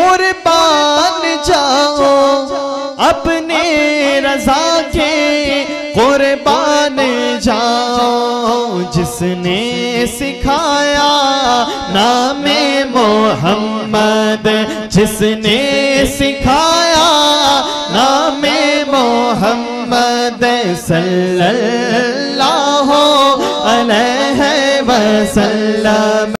कुर्बान जाओ। अपने रजा के कुर्बान जाओ। जिसने सिखाया नाम मोहम्मद। जिसने सिखाया नाम मोहम्मद। सल्लल्लाहु अलैहि वसल्लम।